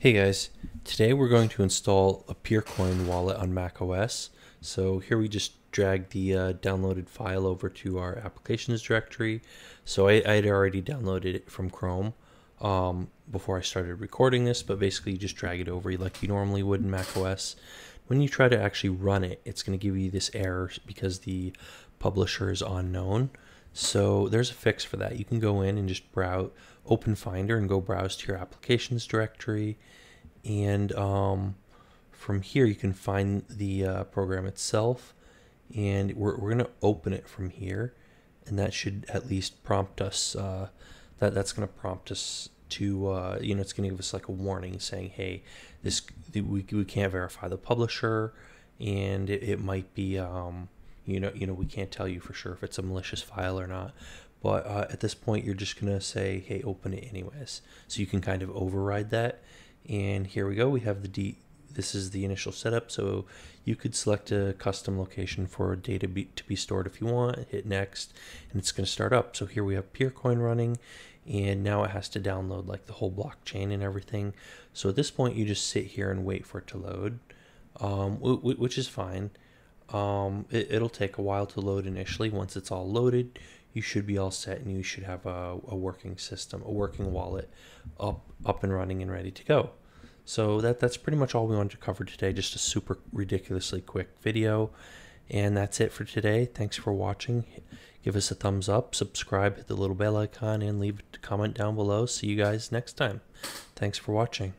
Hey guys, today we're going to install a Peercoin wallet on macOS. So here we just drag the uh, downloaded file over to our applications directory. So I, had already downloaded it from Chrome um, before I started recording this, but basically you just drag it over like you normally would in macOS. When you try to actually run it, it's going to give you this error because the publisher is unknown. So there's a fix for that. You can go in and just browse, open Finder and go browse to your applications directory. And um, from here, you can find the uh, program itself. And we're, we're going to open it from here. And that should at least prompt us, uh, that, that's going to prompt us to, uh, you know, it's going to give us like a warning saying, hey, this we, we can't verify the publisher. And it, it might be, um, you know you know we can't tell you for sure if it's a malicious file or not but uh, at this point you're just going to say hey open it anyways. So you can kind of override that and here we go. We have the d this is the initial setup. So you could select a custom location for data be, to be stored if you want hit next and it's going to start up. So here we have peercoin running and now it has to download like the whole blockchain and everything. So at this point you just sit here and wait for it to load um, which is fine um, it, will take a while to load initially. Once it's all loaded, you should be all set and you should have a, a working system, a working wallet up, up and running and ready to go. So that, that's pretty much all we wanted to cover today. Just a super ridiculously quick video. And that's it for today. Thanks for watching. Give us a thumbs up, subscribe, hit the little bell icon, and leave a comment down below. See you guys next time. Thanks for watching.